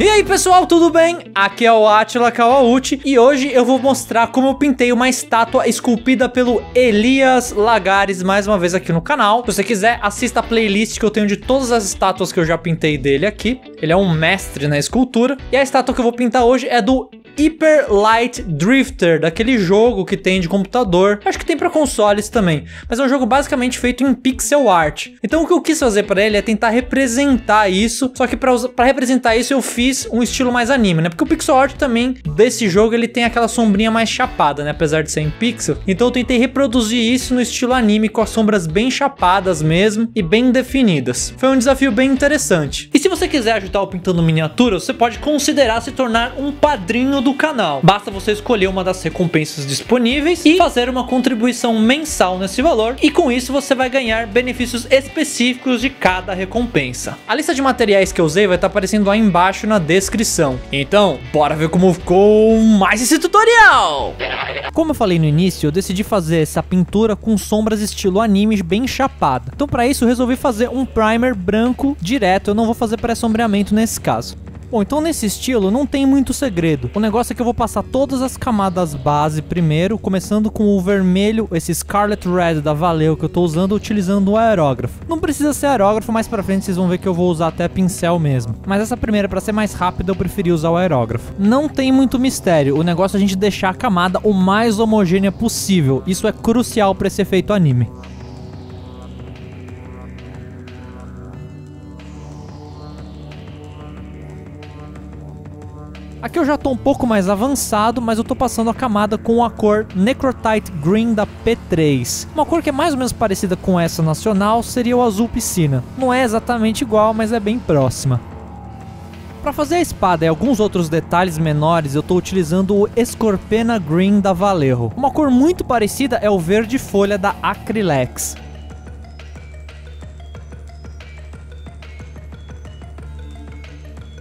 E aí pessoal, tudo bem? Aqui é o Atila Kawauchi e hoje eu vou mostrar como eu pintei uma estátua esculpida pelo Elias Lagares mais uma vez aqui no canal. Se você quiser, assista a playlist que eu tenho de todas as estátuas que eu já pintei dele aqui. Ele é um mestre na escultura. E a estátua que eu vou pintar hoje é do Hyper Light Drifter, daquele jogo que tem de computador. Acho que tem para consoles também, mas é um jogo basicamente feito em pixel art. Então o que eu quis fazer para ele é tentar representar isso, só que para representar isso eu fiz um estilo mais anime, né? Porque o pixel art também desse jogo ele tem aquela sombrinha mais chapada, né? Apesar de ser em pixel. Então eu tentei reproduzir isso no estilo anime com as sombras bem chapadas mesmo e bem definidas. Foi um desafio bem interessante. E se você quiser ajudar o Pintando Miniatura, você pode considerar se tornar um padrinho do canal. Basta você escolher uma das recompensas disponíveis e fazer uma contribuição mensal nesse valor e com isso você vai ganhar benefícios específicos de cada recompensa. A lista de materiais que eu usei vai estar aparecendo aí embaixo na descrição. Então, bora ver como ficou mais esse tutorial! Como eu falei no início, eu decidi fazer essa pintura com sombras estilo anime bem chapada. Então para isso eu resolvi fazer um primer branco direto, eu não vou fazer pré-sombreamento nesse caso. Bom, então nesse estilo não tem muito segredo. O negócio é que eu vou passar todas as camadas base primeiro, começando com o vermelho, esse Scarlet Red da Valeu que eu tô usando, utilizando o aerógrafo. Não precisa ser aerógrafo, mais pra frente vocês vão ver que eu vou usar até pincel mesmo. Mas essa primeira, para ser mais rápida, eu preferi usar o aerógrafo. Não tem muito mistério, o negócio é a gente deixar a camada o mais homogênea possível. Isso é crucial para esse efeito anime. Aqui eu já tô um pouco mais avançado, mas eu tô passando a camada com a cor Necrotite Green da P3. Uma cor que é mais ou menos parecida com essa nacional seria o azul piscina. Não é exatamente igual, mas é bem próxima. Para fazer a espada e alguns outros detalhes menores, eu estou utilizando o Escorpena Green da Vallejo. Uma cor muito parecida é o verde folha da Acrylex.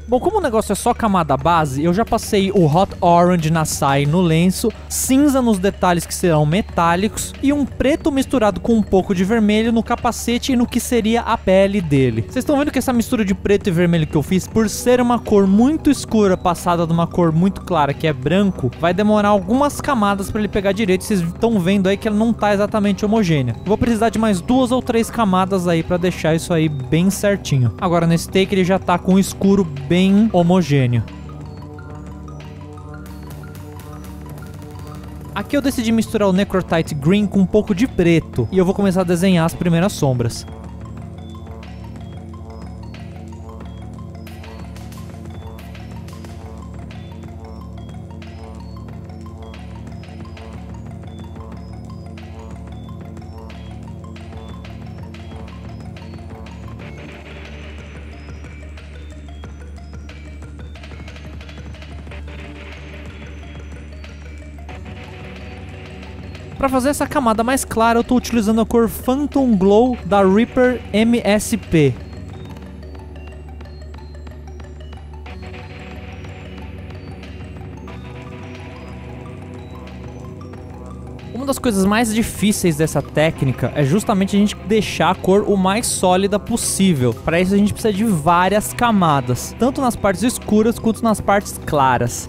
Bom, como o negócio é só camada base, eu já passei o Hot Orange na saia no lenço, cinza nos detalhes que serão metálicos e um preto misturado com um pouco de vermelho no capacete e no que seria a pele dele. Vocês estão vendo que essa mistura de preto e vermelho que eu fiz, por ser uma cor muito escura passada de uma cor muito clara que é branco, vai demorar algumas camadas para ele pegar direito. Vocês estão vendo aí que ela não tá exatamente homogênea. Vou precisar de mais duas ou três camadas aí para deixar isso aí bem certinho. Agora nesse take ele já tá com o escuro bem bem homogêneo. Aqui eu decidi misturar o Necrotite Green com um pouco de preto e eu vou começar a desenhar as primeiras sombras. Para fazer essa camada mais clara, eu estou utilizando a cor Phantom Glow da Reaper MSP. Uma das coisas mais difíceis dessa técnica é justamente a gente deixar a cor o mais sólida possível. Para isso a gente precisa de várias camadas, tanto nas partes escuras quanto nas partes claras.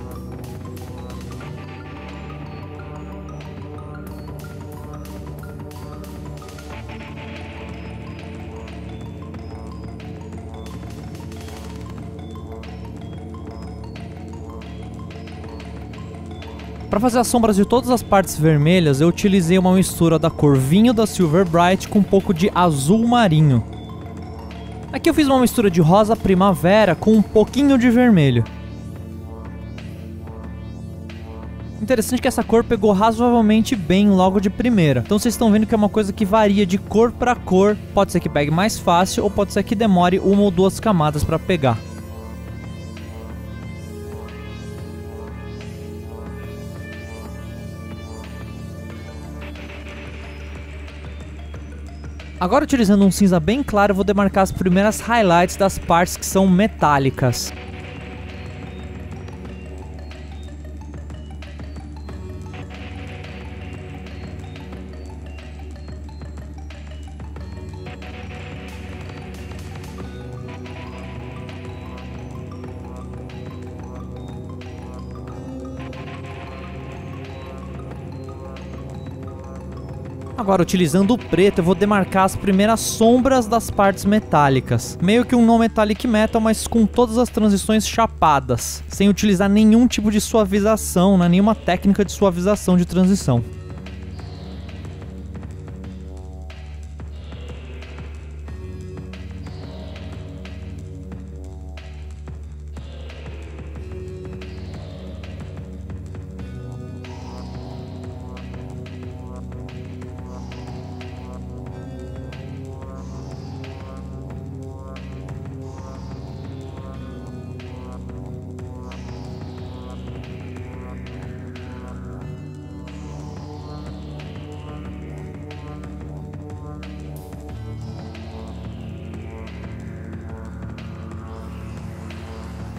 Para fazer as sombras de todas as partes vermelhas, eu utilizei uma mistura da cor vinho da Silver Bright com um pouco de azul marinho. Aqui eu fiz uma mistura de rosa primavera com um pouquinho de vermelho. Interessante que essa cor pegou razoavelmente bem logo de primeira. Então vocês estão vendo que é uma coisa que varia de cor para cor. Pode ser que pegue mais fácil ou pode ser que demore uma ou duas camadas para pegar. Agora utilizando um cinza bem claro, eu vou demarcar as primeiras highlights das partes que são metálicas. Agora, utilizando o preto, eu vou demarcar as primeiras sombras das partes metálicas. Meio que um não metallic metal, mas com todas as transições chapadas, sem utilizar nenhum tipo de suavização, né? nenhuma técnica de suavização de transição.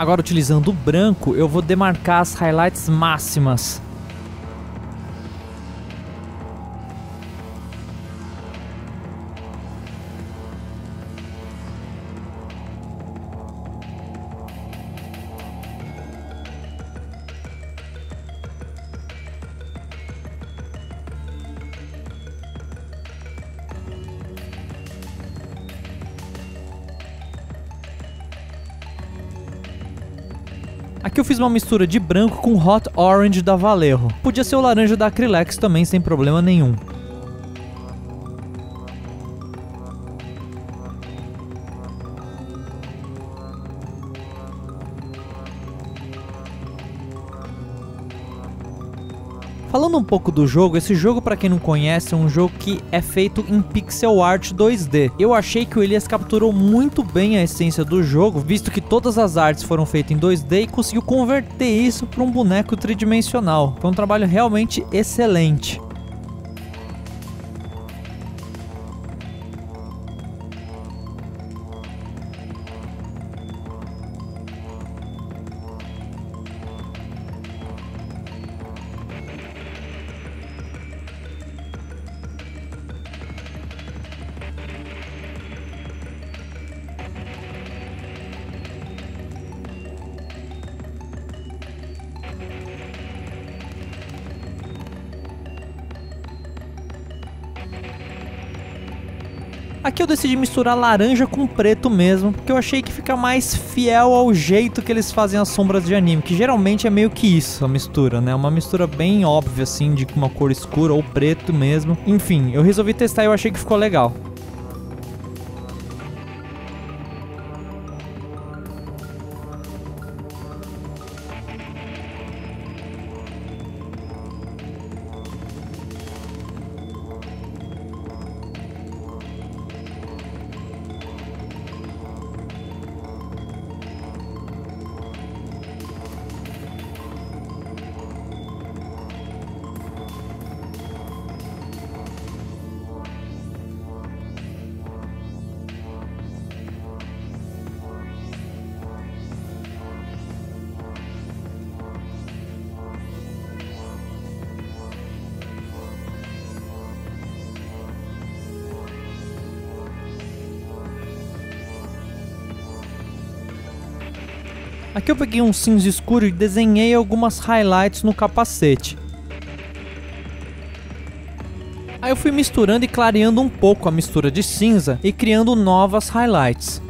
Agora, utilizando o branco, eu vou demarcar as highlights máximas. Aqui eu fiz uma mistura de branco com Hot Orange da Vallejo. Podia ser o laranja da Acrylex também sem problema nenhum. Falando um pouco do jogo, esse jogo para quem não conhece é um jogo que é feito em pixel art 2D. Eu achei que o Elias capturou muito bem a essência do jogo, visto que todas as artes foram feitas em 2D e conseguiu converter isso para um boneco tridimensional. Foi um trabalho realmente excelente. Aqui eu decidi misturar laranja com preto mesmo, porque eu achei que fica mais fiel ao jeito que eles fazem as sombras de anime, que geralmente é meio que isso a mistura, né? Uma mistura bem óbvia assim, de uma cor escura ou preto mesmo. Enfim, eu resolvi testar e eu achei que ficou legal. Aqui eu peguei um cinza escuro e desenhei algumas highlights no capacete. Aí eu fui misturando e clareando um pouco a mistura de cinza e criando novas highlights.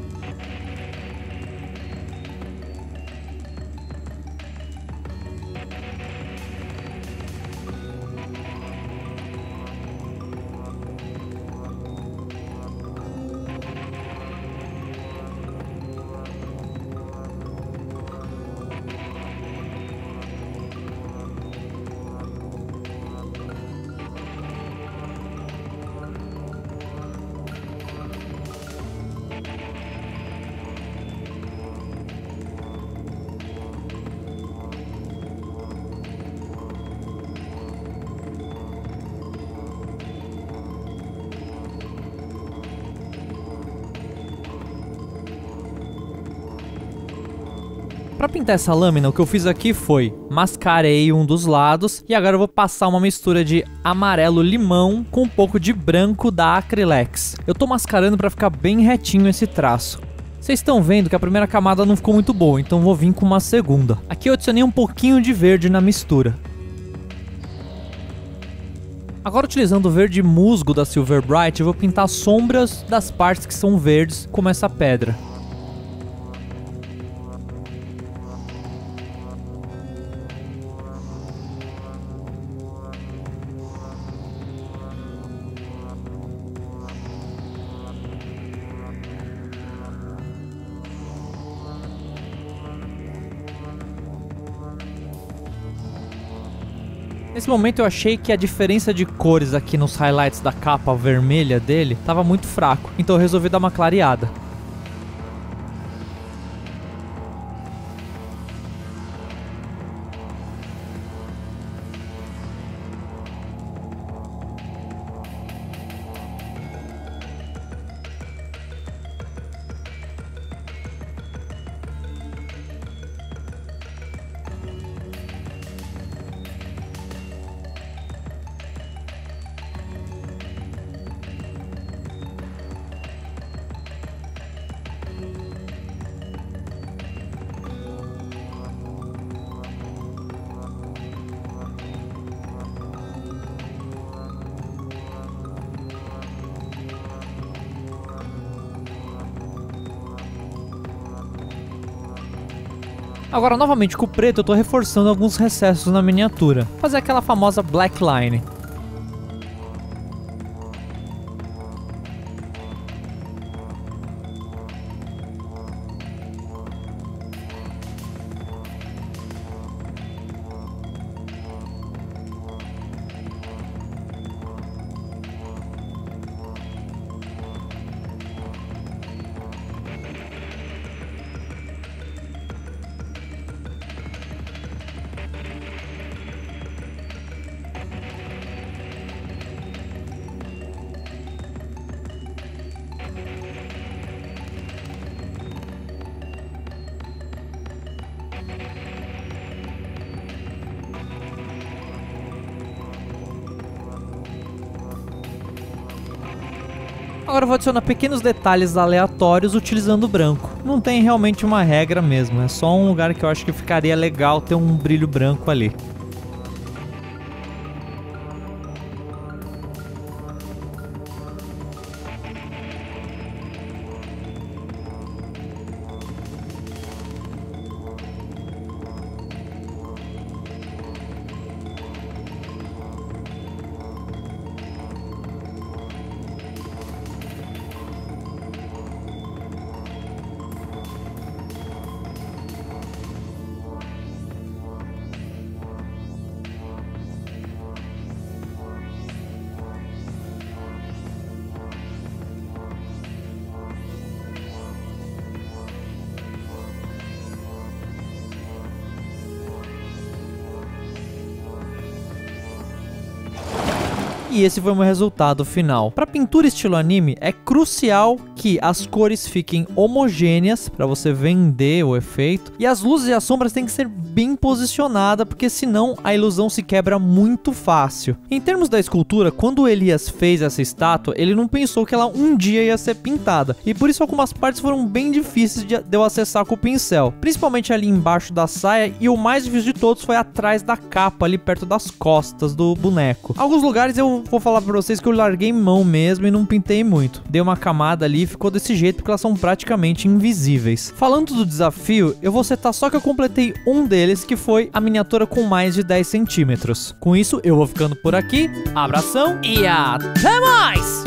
Para pintar essa lâmina, o que eu fiz aqui foi mascarei um dos lados e agora eu vou passar uma mistura de amarelo limão com um pouco de branco da Acrylex. Eu tô mascarando para ficar bem retinho esse traço. Vocês estão vendo que a primeira camada não ficou muito boa, então vou vir com uma segunda. Aqui eu adicionei um pouquinho de verde na mistura. Agora utilizando o verde musgo da Silver Bright, eu vou pintar sombras das partes que são verdes, como essa pedra. Nesse momento eu achei que a diferença de cores aqui nos highlights da capa vermelha dele estava muito fraco, então eu resolvi dar uma clareada. Agora, novamente com o preto, eu tô reforçando alguns recessos na miniatura. Fazer aquela famosa black line. Agora eu vou adicionar pequenos detalhes aleatórios utilizando branco. Não tem realmente uma regra mesmo, é só um lugar que eu acho que ficaria legal ter um brilho branco ali. E esse foi o meu resultado final. Para pintura estilo anime, é crucial que as cores fiquem homogêneas para você vender o efeito e as luzes e as sombras têm que ser bem posicionadas, porque senão a ilusão se quebra muito fácil. Em termos da escultura, quando Elias fez essa estátua, ele não pensou que ela um dia ia ser pintada, e por isso algumas partes foram bem difíceis de eu acessar com o pincel, principalmente ali embaixo da saia, e o mais difícil de todos foi atrás da capa, ali perto das costas do boneco. Alguns lugares eu vou falar pra vocês que eu larguei mão mesmo e não pintei muito. Dei uma camada ali ficou desse jeito porque elas são praticamente invisíveis. Falando do desafio, eu vou setar só que eu completei um deles, que foi a miniatura com mais de 10 centímetros. Com isso, eu vou ficando por aqui. Abração e até mais!